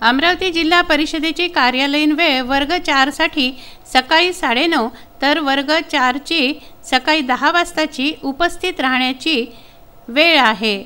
अमरावती जिल्हा परिषदेची कार्यालयीन वेळ वर्ग चारसाठी सकाळी साडेनऊ तर वर्ग चारची सकाळी दहा वाजताची उपस्थित राहण्याची वेळ आहे.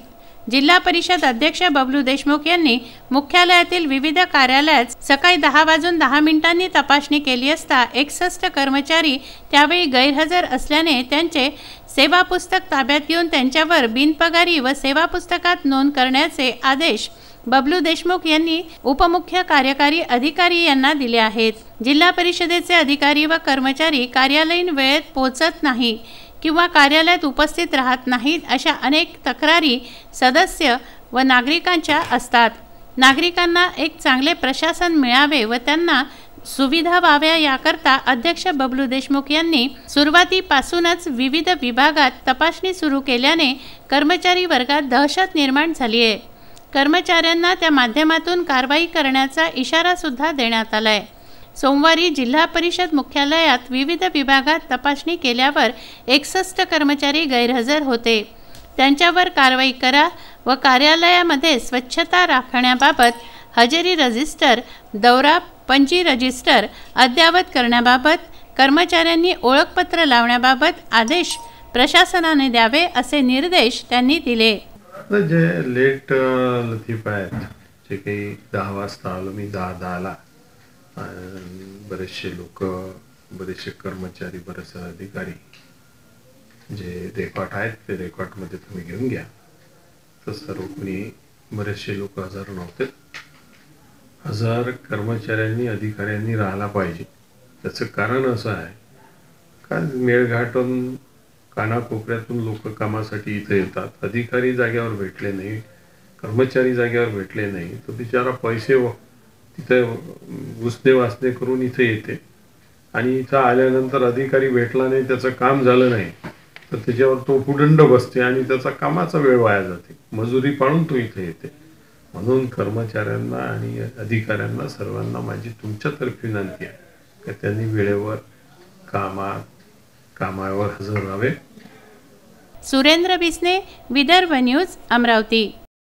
जिल्हा परिषद अध्यक्ष बबलू देशमुख यांनी मुख्यालयातील विविध कार्यालयात सकाळी दहा वाजून दहा मिनिटांनी तपासणी केली असता एकसष्ट कर्मचारी त्यावेळी गैरहजर असल्याने त्यांचे सेवा पुस्तक ताब्यात घेऊन त्यांच्यावर बिनपगारी व सेवा पुस्तकात नोंद करण्याचे आदेश बबलू देशमुख यांनी उपमुख्य कार्यकारी अधिकारी यांना दिले आहेत. जिल्हा परिषदेचे अधिकारी व कर्मचारी कार्यालयीन वेळेत पोहोचत नाही किंवा कार्यालयात उपस्थित राहत नाहीत अशा अनेक तक्रारी सदस्य व नागरिकांच्या असतात. नागरिकांना एक चांगले प्रशासन मिळावे व त्यांना सुविधा व्हाव्या याकरता अध्यक्ष बबलू देशमुख यांनी सुरुवातीपासूनच विविध विभागात तपासणी सुरू केल्याने कर्मचारी वर्गात दहशत निर्माण झाली आहे. कर्मचाऱ्यांना त्या माध्यमातून कारवाई करण्याचा इशारासुद्धा देण्यात आला आहे सोमवारी जिल्हा परिषद मुख्यालयात विविध विभागात तपासणी केल्यावर एकसष्ट कर्मचारी गैरहजर होते. त्यांच्यावर कारवाई करा व कार्यालयामध्ये स्वच्छता राखण्याबाबत हजेरी रजिस्टर दौरा पंची रजिस्टर अद्ययावत करण्याबाबत कर्मचाऱ्यांनी ओळखपत्र लावण्याबाबत आदेश प्रशासनाने द्यावे असे निर्देश त्यांनी दिले. आता जे लेट लतीफ आहेत जे काही दहा वाजता आलो मी दहा दहाला आणि बरेचसे लोक बरेचसे कर्मचारी बरेचसे अधिकारी जे रेकॉर्ड आहेत ते रेकॉर्डमध्ये तुम्ही घेऊन घ्या. तर सर्व कोणी बरेचसे लोक हजर नव्हते. हजार कर्मचाऱ्यांनी अधिकाऱ्यांनी राहायला पाहिजे. त्याचं कारण असं आहे का मेळघाटून कानाकोपऱ्यातून लोक कामासाठी इथे येतात. अधिकारी जाग्यावर भेटले नाही कर्मचारी जागेवर भेटले नाही तर बिचारा पैसे तिथे घुसणे वाचणे करून इथे येते. आणि इथं आल्यानंतर अधिकारी भेटला नाही त्याचं काम झालं नाही तर त्याच्यावर तो उडंड बसते आणि त्याचा कामाचा वेळ वाया जाते. मजुरी पाळून तो इथे येते. म्हणून कर्मचाऱ्यांना आणि अधिकाऱ्यांना सर्वांना माझी तुमच्यातर्फे विनंती आहे. की त्यांनी वेळेवर कामात कामावर हजर व्हावे सुरेंद्र बिसने विदर्भ न्यूज अमरावती.